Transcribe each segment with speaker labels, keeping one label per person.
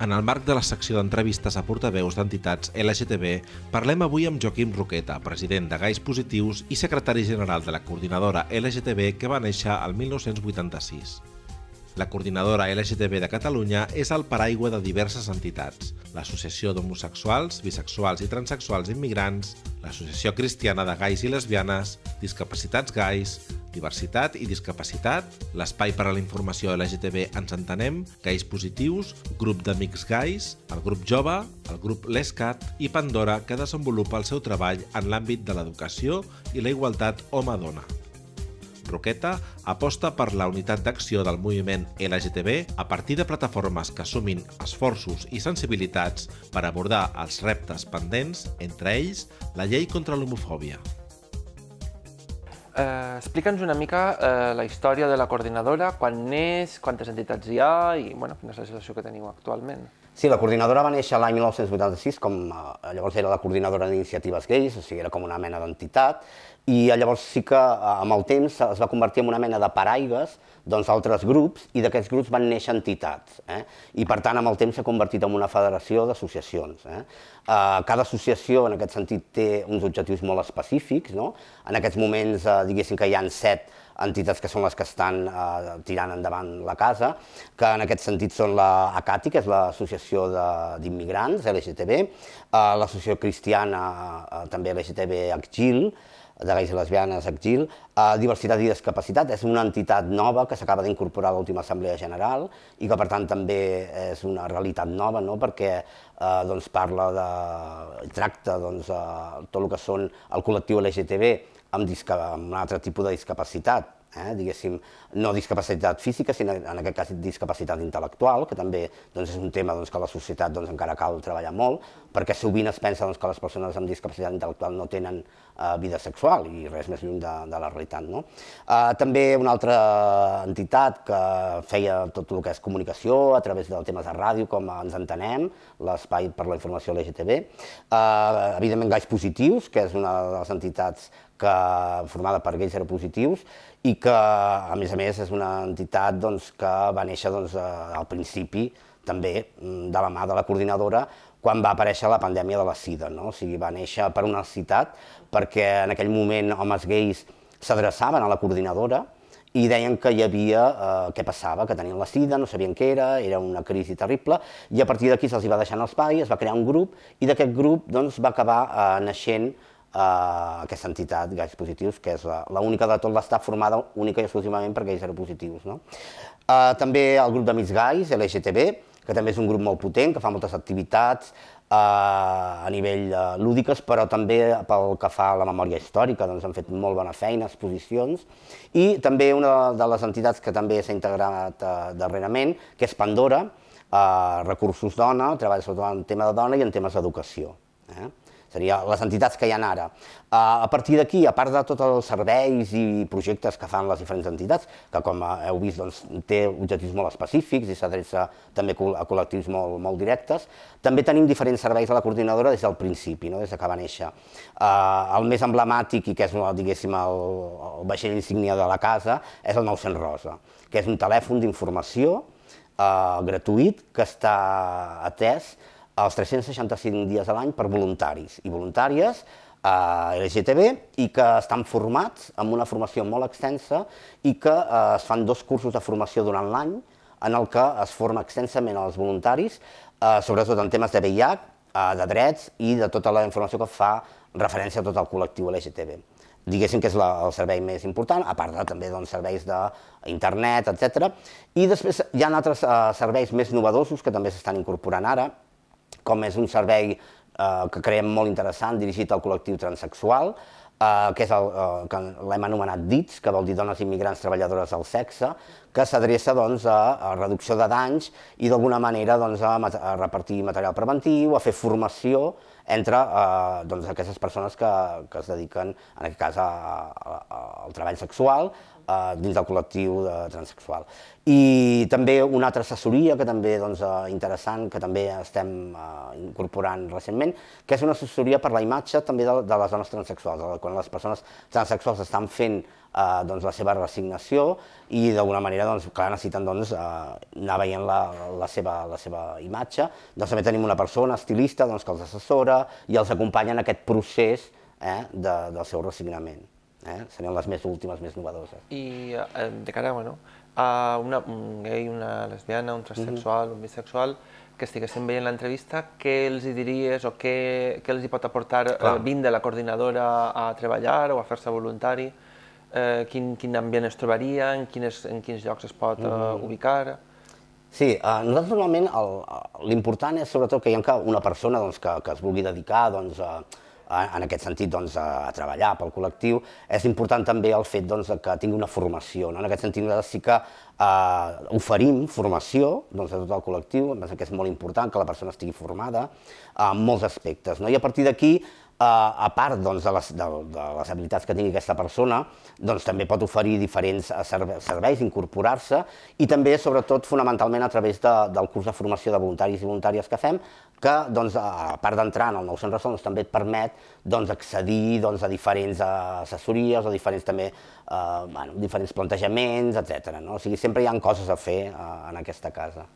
Speaker 1: En el marc de la secció d'entrevistes a portaveus d'entitats LGTB, parlem avui amb Joaquim Roqueta, president de Gais Positius i secretari general de la coordinadora LGTB que va néixer el 1986. La coordinadora LGTB de Catalunya és el paraigua de diverses entitats, l'Associació d'Homosexuals, Bisexuals i Transsexuals Immigrants, l'Associació Cristiana de Gais i Lesbianes, Discapacitats Gais, Diversitat i Discapacitat, l'Espai per a la Informació LGTB Ens Entenem, Gais Positius, Grup d'Amics Gais, el Grup Jove, el Grup L'Escat i Pandora, que desenvolupa el seu treball en l'àmbit de l'educació i la igualtat home-dona. Roqueta aposta per la unitat d'acció del moviment LGTB a partir de plataformes que sumin esforços i sensibilitats per abordar els reptes pendents, entre ells la llei contra l'homofòbia.
Speaker 2: Eh, Explica'ns una mica eh, la història de la coordinadora, quan n'és, quantes entitats hi ha i bueno, quina és la situació que teniu actualment.
Speaker 3: Sí, la coordinadora va néixer l'any 1986, com eh, llavors era la coordinadora d'iniciatives gais, o sigui, era com una mena d'entitat, i llavors sí que eh, amb el temps es va convertir en una mena de paraigues doncs, altres grups, i d'aquests grups van néixer entitats. Eh? I per tant, amb el temps s'ha convertit en una federació d'associacions. Eh? Uh, cada associació, en aquest sentit, té uns objectius molt específics. No? En aquests moments, uh, diguéssim que hi han set entitats que són les que estan eh, tirant endavant la casa, que en aquest sentit són la ACATI, que és l'Associació d'Immigrants LGTB, eh, l'Associació Cristiana, eh, també LGTB ACGIL, de gais i lesbianes, ACGIL, eh, Diversitat i Discapacitat, és una entitat nova que s'acaba d'incorporar a l'última Assemblea General i que per tant també és una realitat nova, no? perquè eh, doncs, parla de, tracta doncs, eh, tot el que són el col·lectiu LGTB amb, amb un altre tipus de discapacitat, eh, diguéssim, no discapacitat física, sinó en aquest cas discapacitat intel·lectual, que també doncs, és un tema doncs, que la societat doncs, encara cal treballar molt, perquè sovint es pensa doncs, que les persones amb discapacitat intel·lectual no tenen eh, vida sexual i res més lluny de, de la realitat. No? Eh, també una altra entitat que feia tot el que és comunicació a través del temes de ràdio, com ens entenem, l'espai per la informació LGTB, eh, evidentment Gais Positius, que és una de les entitats que, formada per gais seropositius i que, a més a més, és una entitat doncs, que va néixer doncs, al principi també mm, de la mà de la coordinadora quan va aparèixer la pandèmia de la sida. No? O sigui, va néixer per una necessitat perquè en aquell moment homes gais s'adreçaven a la coordinadora i deien que hi havia, eh, què passava, que tenien la sida, no sabien què era, era una crisi terrible, i a partir d'aquí se'ls va deixar en espai, es va crear un grup, i d'aquest grup doncs, va acabar eh, naixent eh, aquesta entitat, Gais Positius, que és l'única de tot l'estat formada única i exclusivament per gais seropositius. No? Eh, també el grup d'Amics Gais, l'LGTB, que també és un grup molt potent, que fa moltes activitats eh, a nivell eh, lúdiques, però també pel que fa a la memòria històrica, doncs han fet molt bona feina, exposicions, i també una de les entitats que també s'ha integrat eh, darrerament, que és Pandora, eh, recursos dona, treballa sobretot en tema de dona i en temes d'educació. Eh? Seria les entitats que hi ha ara. A partir d'aquí, a part de tots els serveis i projectes que fan les diferents entitats, que com heu vist doncs, té objectius molt específics i s'adreça també a col·lectius molt, molt directes, també tenim diferents serveis a la coordinadora des del principi, no? des que va néixer. El més emblemàtic i que és diguéssim, el, el vaixell insígnia de la casa és el 900 Rosa, que és un telèfon d'informació eh, gratuït que està atès els 365 dies a l'any per voluntaris i voluntàries a LGTB i que estan formats amb una formació molt extensa i que eh, es fan dos cursos de formació durant l'any en el que es forma extensament els voluntaris, eh, sobretot en temes de VIH, eh, de drets i de tota la informació que fa referència a tot el col·lectiu LGTB. Diguéssim que és la, el servei més important, a part de també doncs, serveis d'internet, etc. I després hi ha altres eh, serveis més novedosos que també s'estan incorporant ara, com és un servei eh, que creiem molt interessant dirigit al col·lectiu transexual, eh, que és el, eh, que l'hem anomenat DITS, que vol dir Dones Immigrants Treballadores del Sexe, que s'adreça doncs, a, a reducció de danys i d'alguna manera doncs, a, a repartir material preventiu, a fer formació entre eh, doncs, aquestes persones que, que es dediquen, en aquest cas, a, a, a, al treball sexual, eh, dins del col·lectiu de transsexual. I també una altra assessoria que també doncs, eh, interessant, que també estem eh, incorporant recentment, que és una assessoria per la imatge també de, de les dones transsexuals, quan les persones transsexuals estan fent eh, doncs, la seva resignació i d'alguna manera doncs, clar, necessiten doncs, eh, anar veient la, la, seva, la seva imatge. Doncs també tenim una persona estilista doncs, que els assessora i els acompanya en aquest procés eh, de, del seu resignament. Eh? Serien les més últimes, més novedoses.
Speaker 2: I eh, de cara, bueno, a una, un gay, una lesbiana, un transsexual, mm -hmm. un bisexual, que estiguessin veient l'entrevista, què els hi diries o què, què els hi pot aportar eh, vint de la coordinadora a treballar o a fer-se voluntari? Eh, quin, quin ambient es trobaria, en quins, en quins llocs es pot mm -hmm. uh, ubicar?
Speaker 3: Sí, eh, nosaltres normalment l'important és sobretot que hi ha una persona doncs, que, que es vulgui dedicar doncs, a, en aquest sentit doncs, a, treballar pel col·lectiu, és important també el fet doncs, que tingui una formació. No? En aquest sentit nosaltres sí que eh, oferim formació doncs, a tot el col·lectiu, que és molt important que la persona estigui formada en molts aspectes. No? I a partir d'aquí a part doncs, de, les, de, de les habilitats que tingui aquesta persona, doncs, també pot oferir diferents eh, serveis, incorporar-se, i també, sobretot, fonamentalment a través de, del curs de formació de voluntaris i voluntàries que fem, que, doncs, a part d'entrar en el 900 Resons, també et permet doncs, accedir doncs, a diferents assessories o diferents, també, uh, bueno, diferents plantejaments, etc. No? O sigui, sempre hi ha coses a fer uh, en aquesta casa.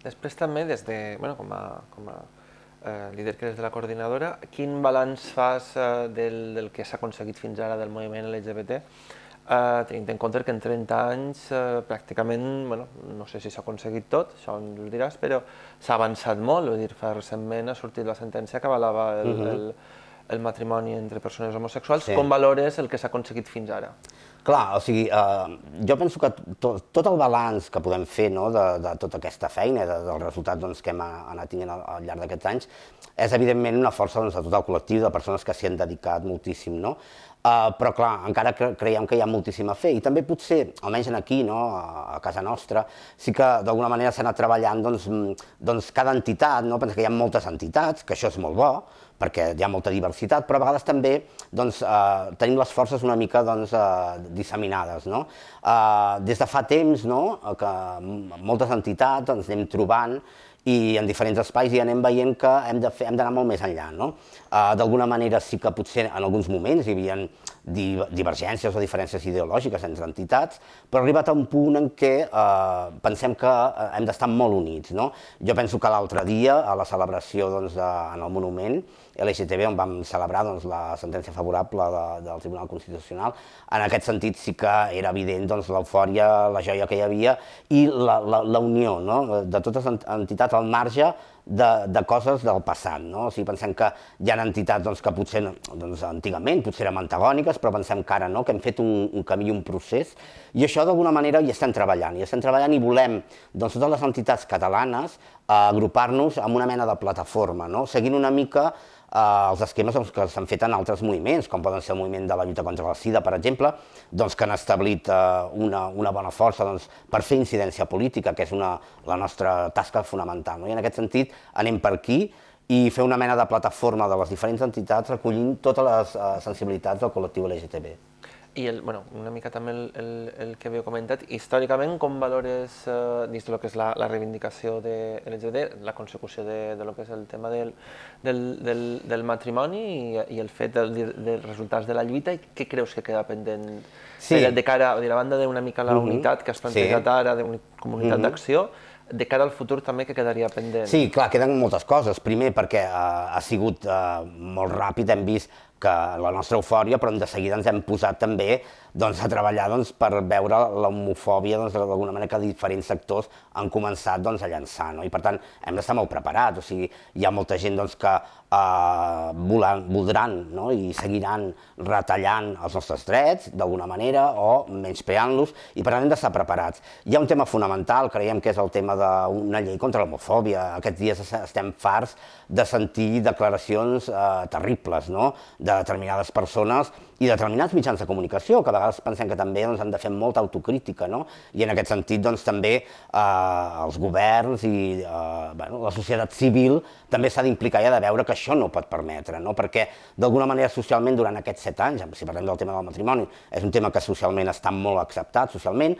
Speaker 2: Després també, des de, bueno, com a, com a eh, líder que és de la coordinadora, quin balanç fas eh, del, del que s'ha aconseguit fins ara del moviment LGBT, eh, tenint en compte que en 30 anys eh, pràcticament, bueno, no sé si s'ha aconseguit tot, això ens ho diràs, però s'ha avançat molt, vull dir, fa recentment ha sortit la sentència que avalava el, uh mhm. -huh. el, el matrimoni entre persones homosexuals. Sí. Com valores el que s'ha aconseguit fins ara?
Speaker 3: Clar, o sigui, eh, jo penso que to, tot el balanç que podem fer no, de, de tota aquesta feina, de, dels resultats doncs, que hem anat tinguent al, al llarg d'aquests anys, és evidentment una força doncs, de tot el col·lectiu, de persones que s'hi han dedicat moltíssim, no? Uh, però clar, encara cre creiem que hi ha moltíssim a fer i també potser, almenys aquí, no, a, a casa nostra, sí que d'alguna manera s'ha anat treballant doncs, doncs cada entitat, no? pensa que hi ha moltes entitats, que això és molt bo, perquè hi ha molta diversitat, però a vegades també doncs, eh, tenim les forces una mica doncs, eh, disseminades. No? Eh, des de fa temps no? que moltes entitats ens anem trobant i en diferents espais i anem veient que hem d'anar molt més enllà. No? Uh, D'alguna manera sí que potser en alguns moments hi havia divergències o diferències ideològiques entre entitats, però ha arribat a un punt en què uh, pensem que uh, hem d'estar molt units. No? Jo penso que l'altre dia, a la celebració doncs, de, en el monument, LGTB, on vam celebrar doncs, la sentència favorable de, del Tribunal Constitucional. En aquest sentit sí que era evident doncs, l'eufòria, la joia que hi havia i la, la, la unió no? de totes les entitats al marge de, de coses del passat. No? O sigui, pensem que hi ha entitats doncs, que potser doncs, antigament potser eren antagòniques, però pensem que ara no, que hem fet un, un camí un procés, i això d'alguna manera hi estem treballant, i estem treballant i volem doncs, totes les entitats catalanes eh, agrupar-nos en una mena de plataforma, no? seguint una mica els esquemes doncs, que s'han fet en altres moviments, com poden ser el moviment de la lluita contra la sida, per exemple, doncs, que han establit eh, una, una bona força doncs, per fer incidència política, que és una, la nostra tasca fonamental. No? I en aquest sentit anem per aquí i fer una mena de plataforma de les diferents entitats recollint totes les uh, sensibilitats del col·lectiu LGTB.
Speaker 2: I el, bueno, una mica també el, el, el que havia comentat, històricament com valores eh, dins del que és la, la reivindicació de l'LGTB, la consecució de, de lo que és el tema del, del, del, del matrimoni i, i el fet dels de, de resultats de la lluita i què creus que queda pendent sí. de, de cara, de la banda d'una mica la uh mhm. -huh. unitat que has plantejat sí. ara, d'una comunitat uh mhm. -huh. d'acció, de cara al futur també que quedaria pendent?
Speaker 3: Sí, clar, queden moltes coses. Primer perquè uh, ha sigut uh, molt ràpid, hem vist que la nostra eufòria, però de seguida ens hem posat també doncs, a treballar doncs, per veure l'homofòbia doncs, manera que diferents sectors han començat doncs, a llançar. No? I per tant hem d'estar molt preparats, o sigui, hi ha molta gent doncs, que eh, volan, voldran no? i seguiran retallant els nostres drets d'alguna manera o menyspreant-los i per tant hem d'estar preparats. Hi ha un tema fonamental, creiem que és el tema d'una llei contra l'homofòbia. Aquests dies estem farts de sentir declaracions eh, terribles, no? de determinades persones i determinats mitjans de comunicació, que a vegades pensem que també doncs, han de fer molta autocrítica, no? I en aquest sentit, doncs, també eh, els governs i eh, bueno, la societat civil també s'ha d'implicar i ha de veure que això no pot permetre, no? Perquè, d'alguna manera, socialment, durant aquests set anys, si parlem del tema del matrimoni, és un tema que socialment està molt acceptat, socialment,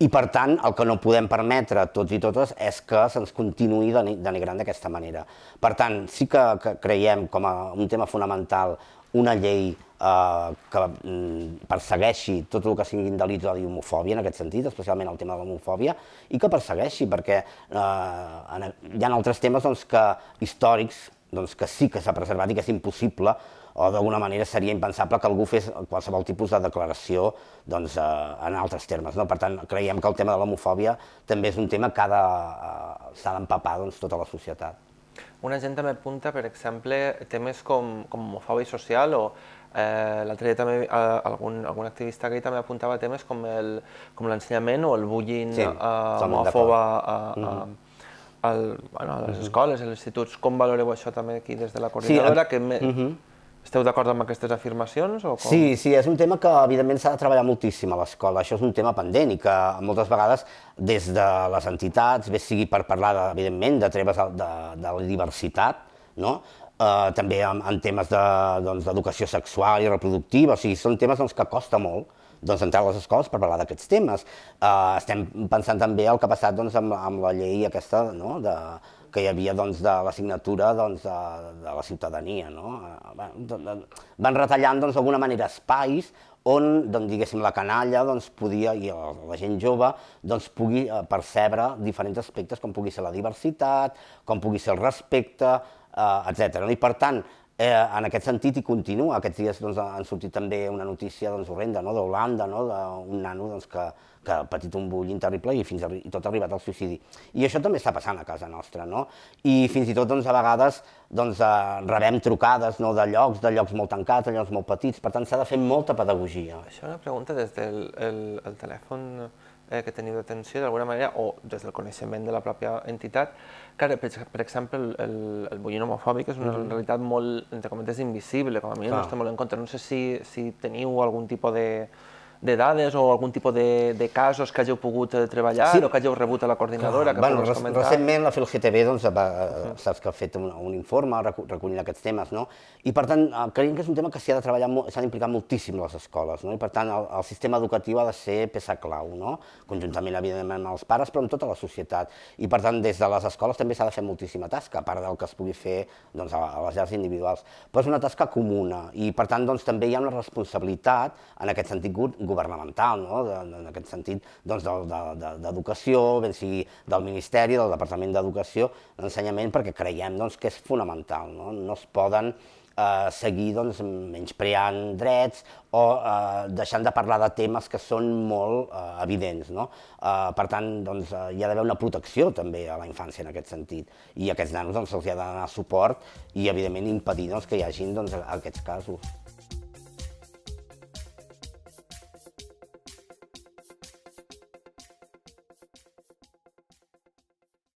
Speaker 3: i per tant el que no podem permetre tots i totes és que se'ns continuï denigrant d'aquesta manera. Per tant, sí que, que creiem com a un tema fonamental una llei eh, que mm, persegueixi tot el que siguin delits d'odi homofòbia en aquest sentit, especialment el tema de l'homofòbia, i que persegueixi, perquè eh, hi ha altres temes doncs, que, històrics doncs, que sí que s'ha preservat i que és impossible o d'alguna manera seria impensable que algú fes qualsevol tipus de declaració doncs, eh, en altres termes. No? Per tant, creiem que el tema de l'homofòbia també és un tema que eh, s'ha d'empapar doncs, tota la societat.
Speaker 2: Una gent també apunta, per exemple, temes com, com homofòbia social o eh, l'altre dia també eh, algun, algun activista gay també apuntava temes com l'ensenyament o el bullying sí, eh, homòfob a, a, -hmm. al, bueno, a les mm -hmm. escoles, als instituts. Com valoreu això també aquí des de la coordinadora? Sí, que me... mm -hmm. Esteu d'acord amb aquestes afirmacions? O com?
Speaker 3: Sí, sí, és un tema que evidentment s'ha de treballar moltíssim a l'escola. Això és un tema pendent i que moltes vegades des de les entitats, bé sigui per parlar, de, evidentment, de treves de, de, de la diversitat, no? eh, també en, en temes d'educació doncs, sexual i reproductiva, o sigui, són temes doncs, que costa molt doncs, entrar a les escoles per parlar d'aquests temes. Eh, estem pensant també el que ha passat doncs, amb, amb la llei aquesta no? de, que hi havia doncs, de la signatura doncs, de, de la ciutadania. No? Eh, van retallant doncs, d'alguna manera espais on doncs, diguéssim, la canalla doncs, podia, i la, la gent jove doncs, pugui eh, percebre diferents aspectes com pugui ser la diversitat, com pugui ser el respecte, eh, etc. I per tant, eh, en aquest sentit i continua. Aquests dies doncs, han sortit també una notícia doncs, horrenda no? d'Holanda, no? d'un nano doncs, que, que ha patit un bullying terrible i, fins a, i tot ha arribat al suïcidi. I això també està passant a casa nostra, no? I fins i tot doncs, a vegades doncs, eh, rebem trucades no? de llocs, de llocs molt tancats, de llocs molt petits, per tant s'ha de fer molta pedagogia.
Speaker 2: Això és una pregunta des del el, el telèfon eh, que teniu d'atenció d'alguna manera o des del coneixement de la pròpia entitat, que per, per exemple el, el, el bullying homofòbic és una mm -hmm. realitat molt, entre cometes, invisible, com a mi no està molt en compte. No sé si, si teniu algun tipus de, de dades o algun tipus de, de casos que hàgiu pogut eh, treballar sí. o que hàgiu rebut a la coordinadora? Que
Speaker 3: bueno, rec recentment la FILGTB doncs, va, sí. saps que ha fet un, un informe recollint aquests temes, no? I per tant, eh, creiem que és un tema que s'ha de treballar, s'ha d'implicar moltíssim les escoles, no? I per tant, el, el sistema educatiu ha de ser peça clau, no? Conjuntament, evidentment, amb els pares, però amb tota la societat. I per tant, des de les escoles també s'ha de fer moltíssima tasca, a part del que es pugui fer doncs, a, a les llars individuals. Però és una tasca comuna i, per tant, doncs, també hi ha una responsabilitat, en aquest sentit, governamental, no? de, de, en aquest sentit, doncs, d'educació, de, de, ben sigui del Ministeri, del Departament d'Educació, d'Ensenyament, perquè creiem doncs, que és fonamental. No, no es poden eh, seguir doncs, menyspreant drets o eh, deixant de parlar de temes que són molt eh, evidents. No? Eh, per tant, doncs, eh, hi ha d'haver una protecció també a la infància en aquest sentit i a aquests nanos doncs, els hi ha de donar suport i, evidentment, impedir doncs, que hi hagin doncs, aquests casos.